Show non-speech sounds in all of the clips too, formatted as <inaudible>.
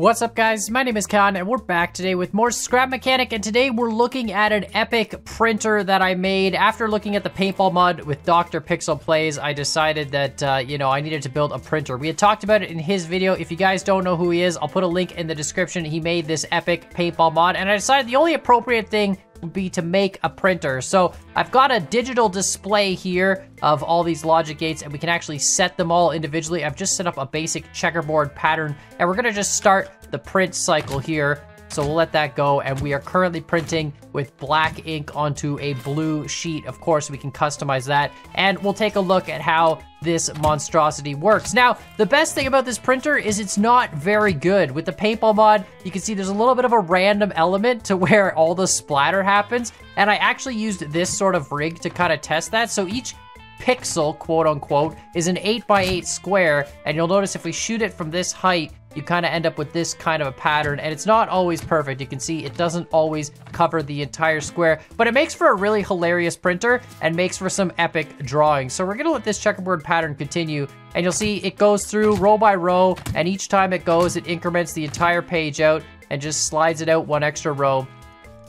What's up guys, my name is kAN and we're back today with more Scrap Mechanic and today we're looking at an epic printer that I made. After looking at the paintball mod with Dr. Pixel Plays, I decided that, uh, you know, I needed to build a printer. We had talked about it in his video. If you guys don't know who he is, I'll put a link in the description. He made this epic paintball mod and I decided the only appropriate thing would be to make a printer. So I've got a digital display here of all these logic gates and we can actually set them all individually. I've just set up a basic checkerboard pattern and we're gonna just start the print cycle here. So we'll let that go. And we are currently printing with black ink onto a blue sheet. Of course, we can customize that. And we'll take a look at how this monstrosity works. Now, the best thing about this printer is it's not very good. With the paintball mod, you can see there's a little bit of a random element to <laughs> where all the splatter happens. And I actually used this sort of rig to kind of test that. So each pixel, quote unquote, is an 8 by 8 square. And you'll notice if we shoot it from this height, you kind of end up with this kind of a pattern and it's not always perfect. You can see it doesn't always cover the entire square, but it makes for a really hilarious printer and makes for some epic drawing. So we're gonna let this checkerboard pattern continue and you'll see it goes through row by row and each time it goes, it increments the entire page out and just slides it out one extra row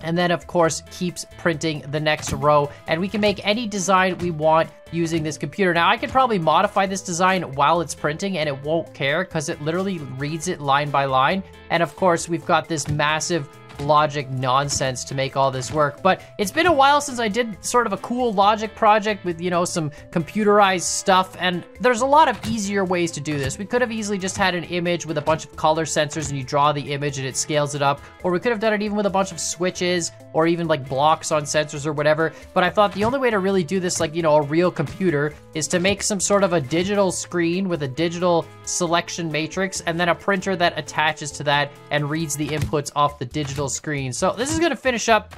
and then of course keeps printing the next row and we can make any design we want using this computer. Now I could probably modify this design while it's printing and it won't care because it literally reads it line by line. And of course we've got this massive logic nonsense to make all this work. But it's been a while since I did sort of a cool logic project with, you know, some computerized stuff. And there's a lot of easier ways to do this. We could have easily just had an image with a bunch of color sensors and you draw the image and it scales it up. Or we could have done it even with a bunch of switches or even like blocks on sensors or whatever. But I thought the only way to really do this like, you know, a real computer is to make some sort of a digital screen with a digital selection matrix and then a printer that attaches to that and reads the inputs off the digital screen. So this is gonna finish up,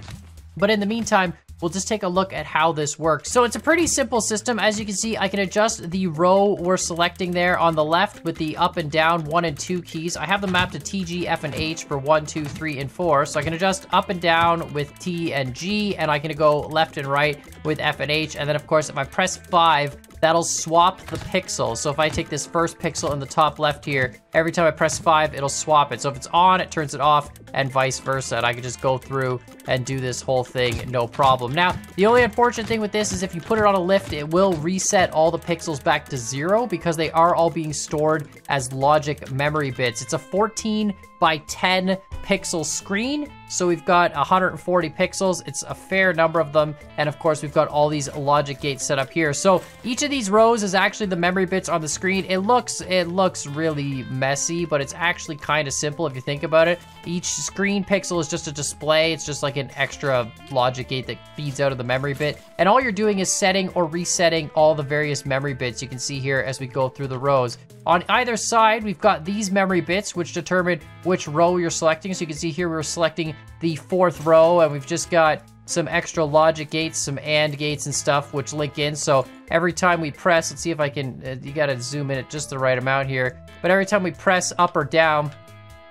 but in the meantime, we'll just take a look at how this works. So it's a pretty simple system. As you can see, I can adjust the row we're selecting there on the left with the up and down one and two keys. I have them mapped to T, G, F, and H for one, two, three, and four. So I can adjust up and down with T and G, and I can go left and right with F and H. And then of course, if I press five, that'll swap the pixel. So if I take this first pixel in the top left here, every time I press five, it'll swap it. So if it's on, it turns it off and vice versa. And I can just go through and do this whole thing, no problem. Now, the only unfortunate thing with this is if you put it on a lift, it will reset all the pixels back to zero because they are all being stored as logic memory bits. It's a 14 by 10 pixel screen. So we've got 140 pixels. It's a fair number of them. And of course, we've got all these logic gates set up here. So each of these rows is actually the memory bits on the screen. It looks, it looks really messy, but it's actually kind of simple if you think about it. Each screen pixel is just a display. It's just like an extra logic gate that feeds out of the memory bit. And all you're doing is setting or resetting all the various memory bits you can see here as we go through the rows. On either side, we've got these memory bits, which determine which row you're selecting. So you can see here we're selecting the fourth row, and we've just got some extra logic gates, some AND gates and stuff, which link in. So every time we press, let's see if I can, uh, you gotta zoom in at just the right amount here. But every time we press up or down,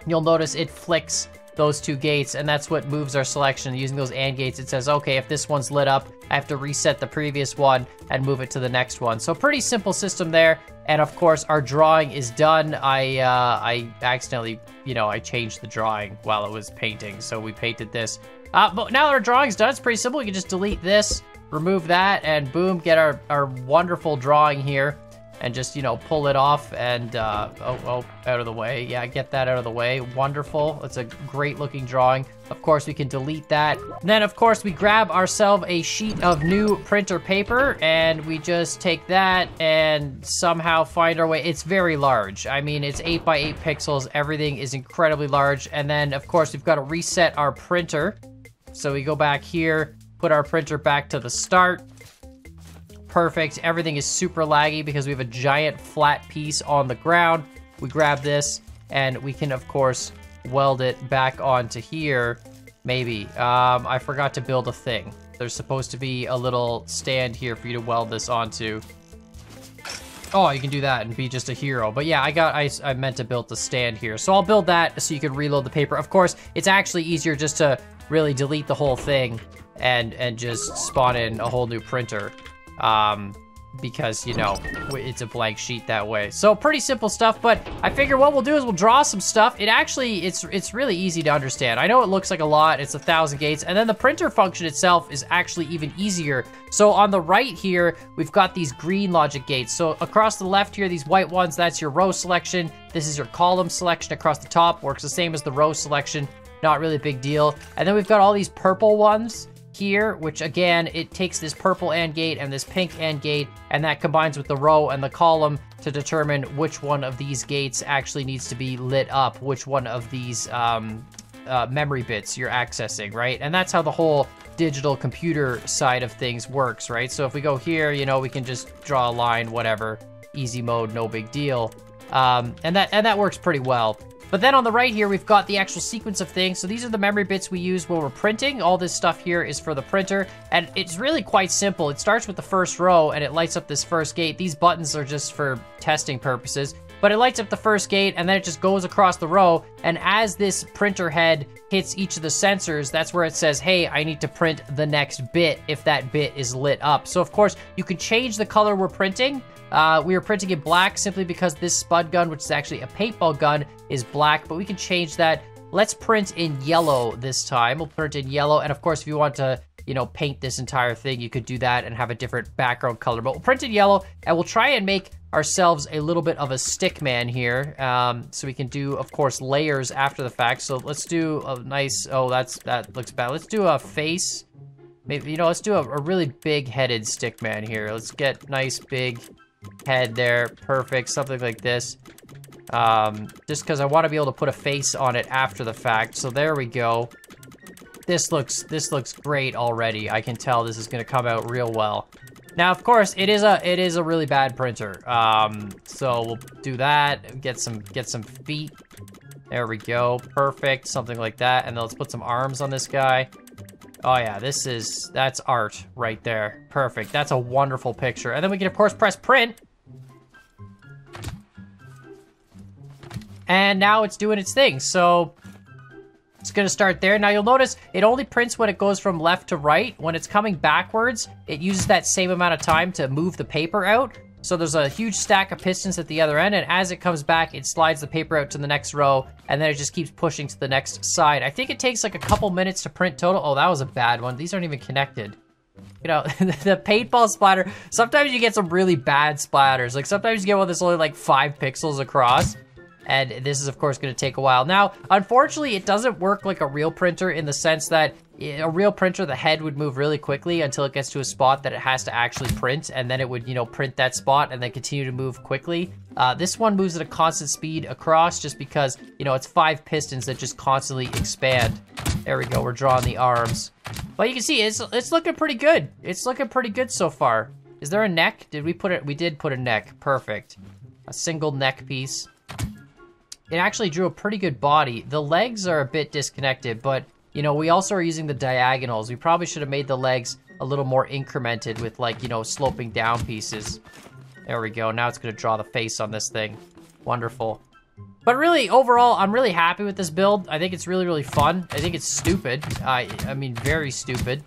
you'll notice it flicks those two gates, and that's what moves our selection. Using those AND gates, it says, okay, if this one's lit up, I have to reset the previous one and move it to the next one. So pretty simple system there. And of course, our drawing is done. I uh, I accidentally, you know, I changed the drawing while it was painting, so we painted this. Uh, but now that our drawing's done, it's pretty simple. We can just delete this, remove that, and boom, get our, our wonderful drawing here and just, you know, pull it off and, uh, oh, oh, out of the way. Yeah, get that out of the way. Wonderful. It's a great looking drawing. Of course, we can delete that. Then, of course, we grab ourselves a sheet of new printer paper and we just take that and somehow find our way. It's very large. I mean, it's 8 by 8 pixels. Everything is incredibly large. And then, of course, we've got to reset our printer. So we go back here, put our printer back to the start perfect. Everything is super laggy because we have a giant flat piece on the ground. We grab this and we can, of course, weld it back onto here. Maybe. Um, I forgot to build a thing. There's supposed to be a little stand here for you to weld this onto. Oh, you can do that and be just a hero. But yeah, I got, I, I meant to build the stand here. So I'll build that so you can reload the paper. Of course, it's actually easier just to really delete the whole thing and, and just spawn in a whole new printer. Um, because, you know, it's a blank sheet that way. So pretty simple stuff, but I figure what we'll do is we'll draw some stuff. It actually, it's it's really easy to understand. I know it looks like a lot, it's a thousand gates, and then the printer function itself is actually even easier. So on the right here, we've got these green logic gates. So across the left here, these white ones, that's your row selection. This is your column selection across the top, works the same as the row selection. Not really a big deal. And then we've got all these purple ones here, which again, it takes this purple AND gate and this pink AND gate, and that combines with the row and the column to determine which one of these gates actually needs to be lit up, which one of these um, uh, memory bits you're accessing, right? And that's how the whole digital computer side of things works, right? So if we go here, you know, we can just draw a line, whatever, easy mode, no big deal. Um, and that and that works pretty well. But then on the right here, we've got the actual sequence of things. So these are the memory bits we use when we're printing. All this stuff here is for the printer. And it's really quite simple. It starts with the first row and it lights up this first gate. These buttons are just for testing purposes. But it lights up the first gate and then it just goes across the row. And as this printer head hits each of the sensors, that's where it says, hey, I need to print the next bit if that bit is lit up. So of course, you can change the color we're printing. Uh, we are printing it black simply because this spud gun, which is actually a paintball gun, is black, but we can change that. Let's print in yellow this time. We'll print in yellow, and of course, if you want to, you know, paint this entire thing, you could do that and have a different background color. But we'll print in yellow, and we'll try and make ourselves a little bit of a stick man here. Um, so we can do, of course, layers after the fact. So let's do a nice, oh, that's that looks bad. Let's do a face. Maybe, you know, let's do a, a really big-headed stick man here. Let's get nice, big head there. Perfect. Something like this. Um, just because I want to be able to put a face on it after the fact. So there we go. This looks this looks great already. I can tell this is going to come out real well. Now, of course, it is a it is a really bad printer. Um, so we'll do that. Get some get some feet. There we go. Perfect. Something like that. And then let's put some arms on this guy. Oh yeah, this is, that's art right there. Perfect, that's a wonderful picture. And then we can of course press print. And now it's doing its thing, so it's gonna start there. Now you'll notice it only prints when it goes from left to right. When it's coming backwards, it uses that same amount of time to move the paper out. So there's a huge stack of pistons at the other end, and as it comes back, it slides the paper out to the next row, and then it just keeps pushing to the next side. I think it takes like a couple minutes to print total. Oh, that was a bad one. These aren't even connected. You know, <laughs> the paintball splatter, sometimes you get some really bad splatters. Like sometimes you get one that's only like five pixels across, and this is of course to take a while. Now, unfortunately, it doesn't work like a real printer in the sense that a real printer, the head would move really quickly until it gets to a spot that it has to actually print, and then it would, you know, print that spot and then continue to move quickly. Uh, this one moves at a constant speed across just because, you know, it's five pistons that just constantly expand. There we go, we're drawing the arms. But you can see, it's, it's looking pretty good. It's looking pretty good so far. Is there a neck? Did we put it? We did put a neck, perfect. A single neck piece. It actually drew a pretty good body. The legs are a bit disconnected, but you know, we also are using the diagonals. We probably should have made the legs a little more incremented with like, you know, sloping down pieces. There we go. Now it's going to draw the face on this thing. Wonderful. But really, overall, I'm really happy with this build. I think it's really, really fun. I think it's stupid. I, I mean, very stupid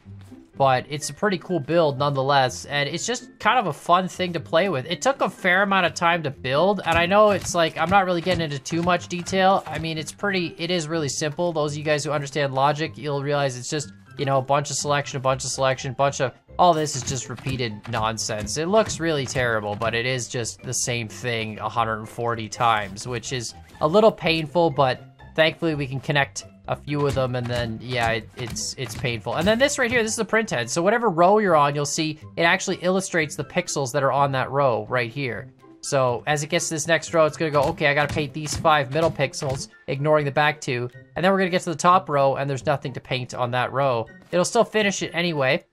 but it's a pretty cool build nonetheless, and it's just kind of a fun thing to play with. It took a fair amount of time to build, and I know it's like, I'm not really getting into too much detail. I mean, it's pretty, it is really simple. Those of you guys who understand logic, you'll realize it's just, you know, a bunch of selection, a bunch of selection, bunch of, all this is just repeated nonsense. It looks really terrible, but it is just the same thing 140 times, which is a little painful, but thankfully we can connect a few of them, and then, yeah, it, it's it's painful. And then this right here, this is the print head. So whatever row you're on, you'll see it actually illustrates the pixels that are on that row right here. So as it gets to this next row, it's gonna go, okay, I gotta paint these five middle pixels, ignoring the back two. And then we're gonna get to the top row, and there's nothing to paint on that row. It'll still finish it anyway,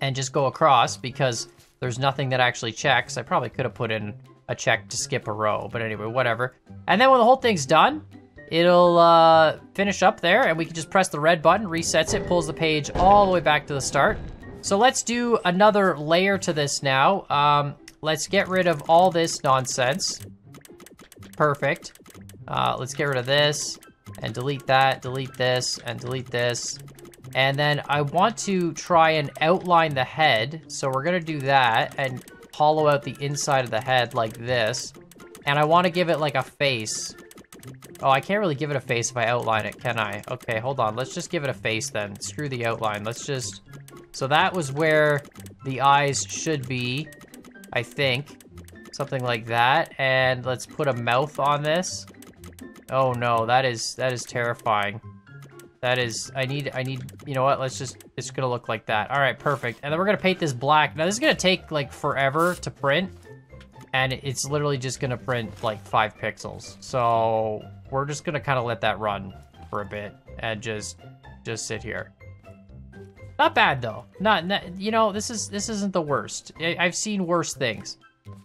and just go across, because there's nothing that actually checks. I probably could have put in a check to skip a row, but anyway, whatever. And then when the whole thing's done, it'll uh, finish up there and we can just press the red button, resets it, pulls the page all the way back to the start. So let's do another layer to this now. Um, let's get rid of all this nonsense. Perfect. Uh, let's get rid of this and delete that, delete this, and delete this. And then I want to try and outline the head. So we're gonna do that. And hollow out the inside of the head like this. And I want to give it like a face. Oh, I can't really give it a face if I outline it, can I? Okay, hold on. Let's just give it a face then. Screw the outline. Let's just... So that was where the eyes should be, I think. Something like that. And let's put a mouth on this. Oh no, that is that is terrifying. That is, I need, I need, you know what, let's just, it's gonna look like that. All right, perfect. And then we're gonna paint this black. Now this is gonna take like forever to print and it's literally just gonna print like five pixels. So we're just gonna kind of let that run for a bit and just, just sit here. Not bad though. Not, not you know, this is, this isn't the worst. I, I've seen worse things.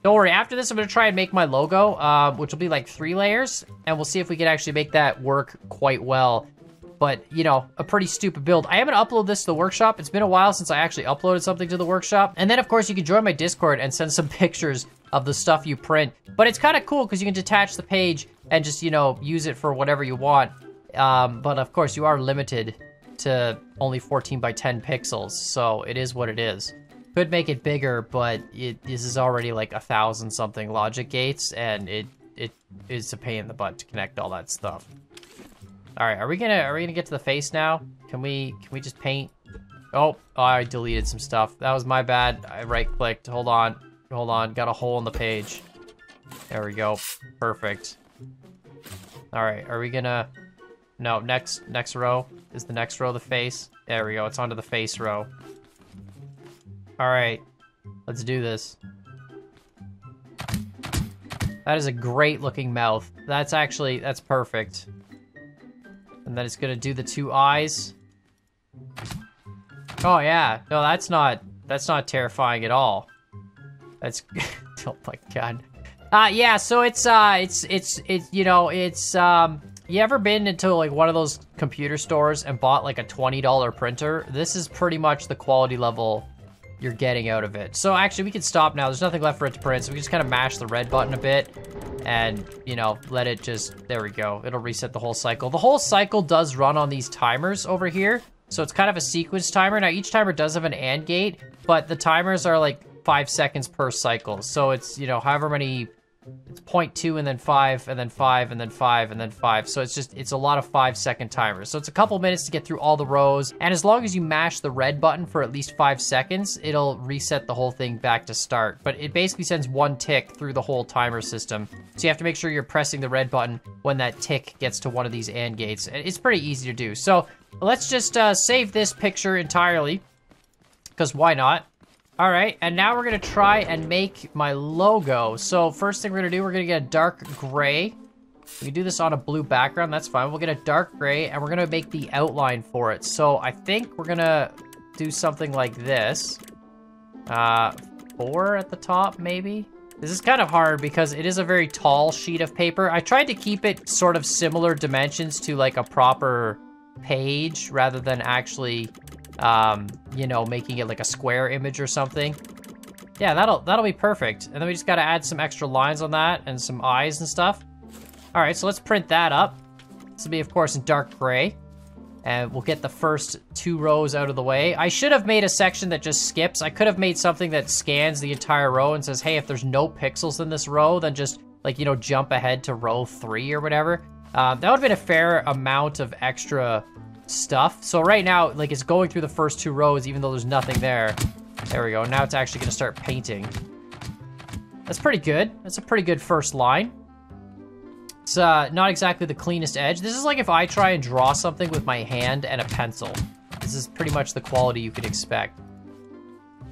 Don't worry, after this, I'm to try and make my logo, uh, which will be like three layers, and we'll see if we can actually make that work quite well but you know, a pretty stupid build. I am gonna upload this to the workshop. It's been a while since I actually uploaded something to the workshop. And then of course you can join my Discord and send some <laughs> pictures of the stuff you print. But it's kind of cool because you can detach the page and just, you know, use it for whatever you want. Um, but of course you are limited to only 14 by 10 pixels. So it is what it is. Could make it bigger, but it, this is already like a thousand something logic gates and it, it is a pain in the butt to connect all that stuff. All right, are we gonna are we gonna get to the face now? Can we can we just paint? Oh, oh I deleted some stuff. That was my bad. I right clicked. Hold on, hold on. Got a hole in the page. There we go. Perfect. All right, are we gonna? No, next next row is the next row the face. There we go. It's onto the face row. All right, let's do this. That is a great looking mouth. That's actually, that's perfect. And then it's gonna do the two eyes. Oh yeah, no, that's not, that's not terrifying at all. That's, <laughs> oh my god. Uh, yeah, so it's, uh, it's, it's, it's, you know, it's, um, you ever been into like one of those computer stores and bought like a $20 printer? This is pretty much the quality level you're getting out of it. So actually we can stop now. There's nothing left for it to print. So we just kind of mash the red button a bit and, you know, let it just, there we go. It'll reset the whole cycle. The whole cycle does run on these timers over here. So it's kind of a sequence timer. Now each timer does have an AND gate, but the timers are like five seconds per cycle. So it's, you know, however many it's 0.2 and then 5 and then 5 and then 5 and then 5. So it's just, it's a lot of 5 second timers. So it's a couple minutes to get through all the rows. And as long as you mash the red button for at least 5 seconds, it'll reset the whole thing back to start. But it basically sends one tick through the whole timer system. So you have to make sure you're pressing the red button when that tick gets to one of these AND gates. It's pretty easy to do. So let's just uh, save this picture entirely. Because why not? All right, and now we're gonna try and make my logo. So first thing we're gonna do, we're gonna get a dark gray. We can do this on a blue background, that's fine. We'll get a dark gray and we're gonna make the outline for it. So I think we're gonna do something like this. Uh, four at the top, maybe? This is kind of hard because it is a very tall sheet of paper. I tried to keep it sort of similar dimensions to like a proper page rather than actually um, you know, making it like a square image or something. Yeah, that'll that'll be perfect. And then we just gotta add some extra lines on that and some eyes and stuff. All right, so let's print that up. This will be, of course, in dark gray. And we'll get the first two rows out of the way. I should have made a section that just skips. I could have made something that scans the entire row and says, hey, if there's no pixels in this row, then just, like, you know, jump ahead to row three or whatever. Uh, that would have been a fair amount of extra stuff. So right now, like it's going through the first two rows, even though there's nothing there. There we go. Now it's actually gonna start painting. That's pretty good. That's a pretty good first line. It's uh, not exactly the cleanest edge. This is like if I try and draw something with my hand and a pencil. This is pretty much the quality you could expect.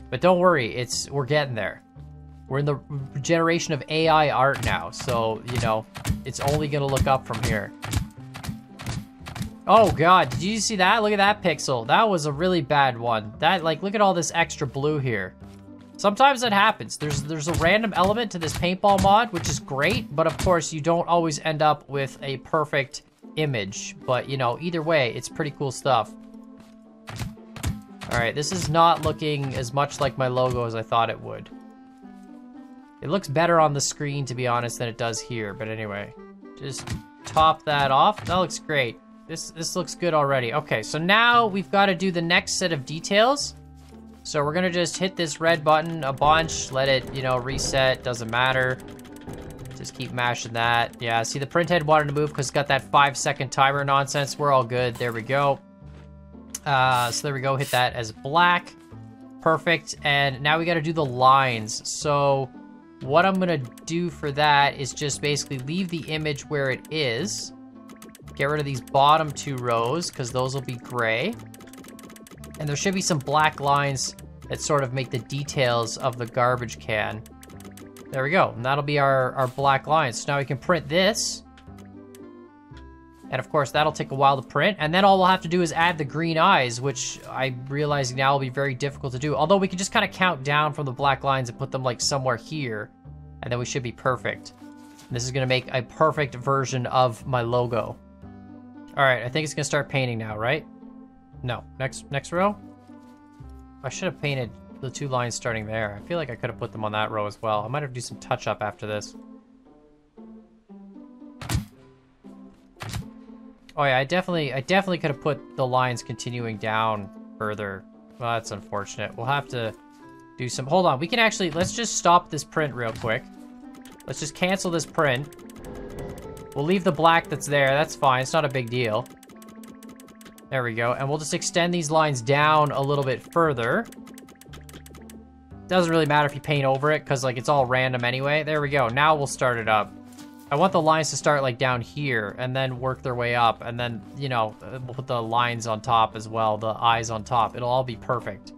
But don't worry, it's we're getting there. We're in the generation of AI art now, so, you know, it's only gonna look up from here. Oh god, did you see that? Look at that pixel. That was a really bad one. That, like, look at all this extra blue here. Sometimes that happens. There's there's a random element to this paintball mod, which is great, but of course you don't always end up with a perfect image. But, you know, either way, it's pretty cool stuff. Alright, this is not looking as much like my logo as I thought it would. It looks better on the screen, to be honest, than it does here. But anyway, just top that off. That looks great. This this looks good already. Okay, so now we've got to do the next set of details. So we're gonna just hit this red button a bunch, let it, you know, reset, doesn't matter. Just keep mashing that. Yeah, see the print head wanted to move because it's got that five second timer nonsense. We're all good, there we go. Uh, so there we go, hit that as black. Perfect, and now we gotta do the lines. So what I'm gonna do for that is just basically leave the image where it is. Get rid of these bottom two rows, because those will be gray. And there should be some black lines that sort of make the details of the garbage can. There we go. And that'll be our, our black lines. So now we can print this. And of course, that'll take a while to print. And then all we'll have to do is add the green eyes, which I realize now will be very difficult to do. Although we can just kind of count down from the black lines and put them like somewhere here. And then we should be perfect. And this is going to make a perfect version of my logo. All right, I think it's to start painting now, right? No, next next row? I should have painted the two lines starting there. I feel like I could have put them on that row as well. I might have to do some touch up after this. Oh yeah, I definitely, I definitely could have put the lines continuing down further. Well, that's unfortunate. We'll have to do some, hold on. We can actually, let's just stop this print real quick. Let's just cancel this print. We'll leave the black that's there. That's fine. It's not a big deal. There we go. And we'll just extend these lines down a little bit further. Doesn't really matter if you paint over it because like it's all random anyway. There we go. Now we'll start it up. I want the lines to start like down here and then work their way up. And then, you know, uh, we'll put the lines on top as well, the eyes on top. It'll all be perfect.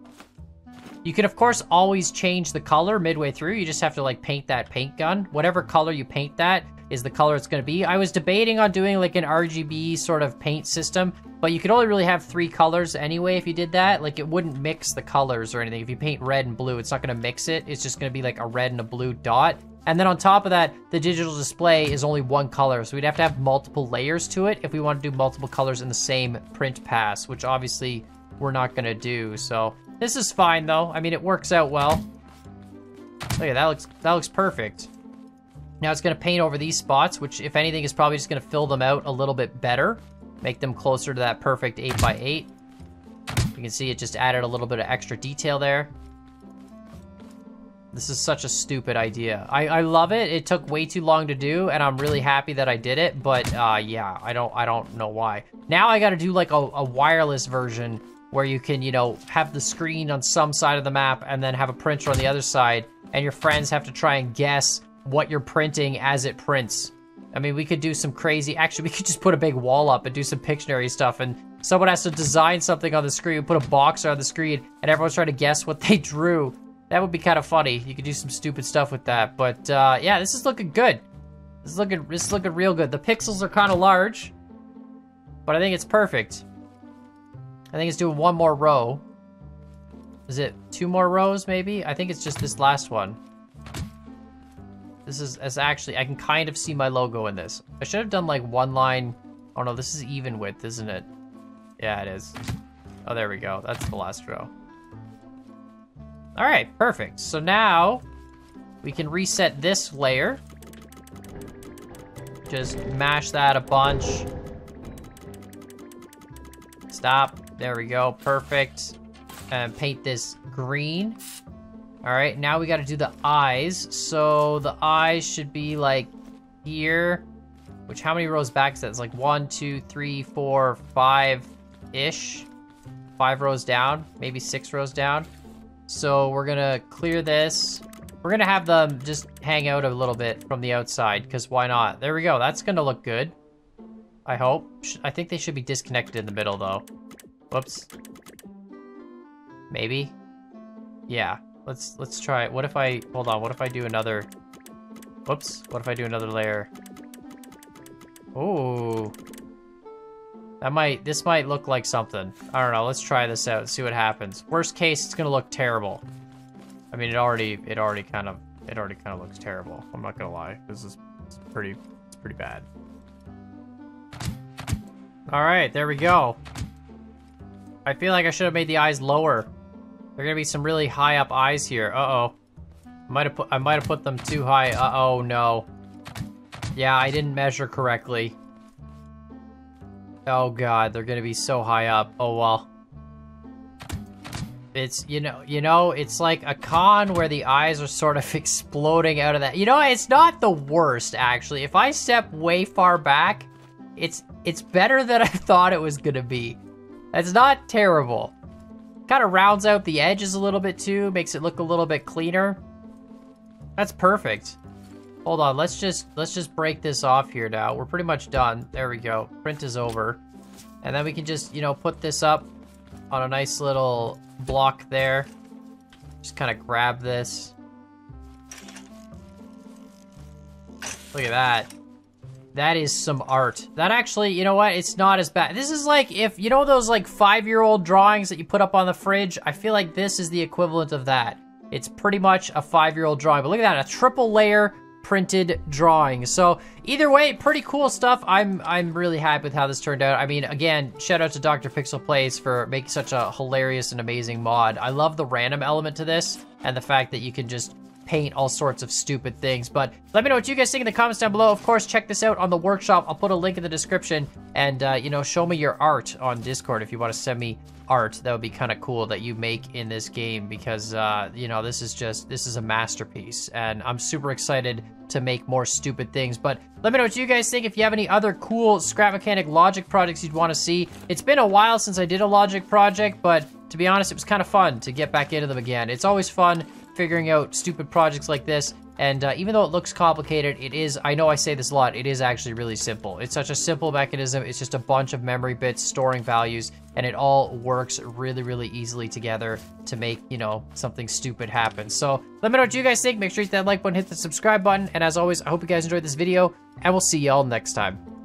You can, of course, always change the color midway through. You just have to, like, paint that paint gun. Whatever color you paint that is the color it's going to be. I was debating on doing, like, an RGB sort of paint system, but you could only really have three colors anyway if you did that. Like, it wouldn't mix the colors or anything. If you paint red and blue, it's not going to mix it. It's just going to be, like, a red and a blue dot. And then on top of that, the digital display is only one color, so we'd have to have multiple layers to it if we want to do multiple colors in the same print pass, which obviously we're not going to do. So this is fine, though. I mean, it works out well. Look at that looks that looks perfect. Now it's going to paint over these spots, which, if anything, is probably just going to fill them out a little bit better. Make them closer to that perfect 8x8. You can see it just added a little bit of extra detail there. This is such a stupid idea. I, I love it. It took way too long to do, and I'm really happy that I did it. But uh, yeah, I don't I don't know why. Now I got to do like a, a wireless version where you can you know have the screen on some side of the map and then have a printer on the other side, and your friends have to try and guess what you're printing as it prints. I mean, we could do some crazy. Actually, we could just put a big wall up and do some Pictionary stuff, and someone has to design something on the screen, put a box on the screen, and everyone's trying to guess what they drew. That would be kind of funny. You could do some stupid stuff with that. But uh, yeah, this is looking good. This is looking this is looking real good. The pixels are kind of large, but I think it's perfect. I think it's doing one more row. Is it two more rows maybe? I think it's just this last one. This is as actually I can kind of see my logo in this. I should have done like one line. Oh no, this is even width, isn't it? Yeah, it is. Oh, there we go. That's the last row. All right, perfect. So now we can reset this layer. Just mash that a bunch. Stop. There we go. Perfect. And paint this green. All right, now we got to do the eyes. So the eyes should be like here. Which, how many rows back is that? It's like one, two, three, four, five-ish. Five rows down, maybe six rows down. So we're gonna clear this. We're gonna have them just hang out a little bit from the outside, because why not? There we go, that's gonna look good. I hope. I think they should be disconnected in the middle, though. Whoops. Maybe? Yeah, let's let's try it. What if I, hold on, what if I do another, whoops, what if I do another layer? Oh. That might, this might look like something. I don't know, let's try this out, see what happens. Worst case, it's gonna look terrible. I mean, it already, it already kind of, it already kind of looks terrible. I'm not gonna lie. This is pretty, it's pretty bad. All right, there we go. I feel like I should have made the eyes lower. There are gonna be some really high up eyes here. Uh-oh. Might have put, I might have put them too high. Uh-oh, no. Yeah, I didn't measure correctly. Oh god, they're gonna be so high up. Oh well. It's, you know, you know, it's like a con where the eyes are sort of <laughs> exploding out of that. You know, it's not the worst, actually. If I step way far back, it's, it's better than <laughs> I thought it was gonna be. That's not terrible. Kind of rounds out the edges a little bit too, makes it look a little bit cleaner. That's perfect. Hold on, let's just let's just break this off here now. We're pretty much done. There we go. Print is over. And then we can just, you know, put this up on a nice little block there. Just kind of grab this. Look at that. That is some art. That actually, you know what? It's not as bad. This is like if, you know those like five-year-old drawings that you put up on the fridge? I feel like this is the equivalent of that. It's pretty much a five-year-old drawing. But look at that, a triple layer printed drawing. So either way, pretty cool stuff. I'm I'm really happy with how this turned out. I mean, again, shout out to Dr. Pixel Plays for making such a hilarious and amazing mod. I love the random element to this and the fact that you can just paint all sorts of stupid things. But let me know what you guys think in the comments down below. Of course, check this out on the workshop. I'll put a link in the description. And, uh, you know, show me your art on Discord if you want to send me art. That would be kind of cool that you make in this game because, uh, you know, this is just, this is a masterpiece. And I'm super excited to make more stupid things. But let me know what you guys think. If you have any other cool Scrap Mechanic Logic projects you'd want to see. It's been a while since I did a Logic project, but to be honest, it was kind of fun to get back into them again. It's always fun figuring out stupid projects like this. And uh, even though it looks complicated, it is, I know I say this a lot, it is actually really simple. It's such a simple mechanism. It's just a bunch of memory bits storing values, and it all works really, really easily together to make, you know, something stupid happen. So let me know what you guys think. Make sure you hit that like button, hit the subscribe button. And as always, I hope you guys enjoyed this video, and we'll see y'all next time.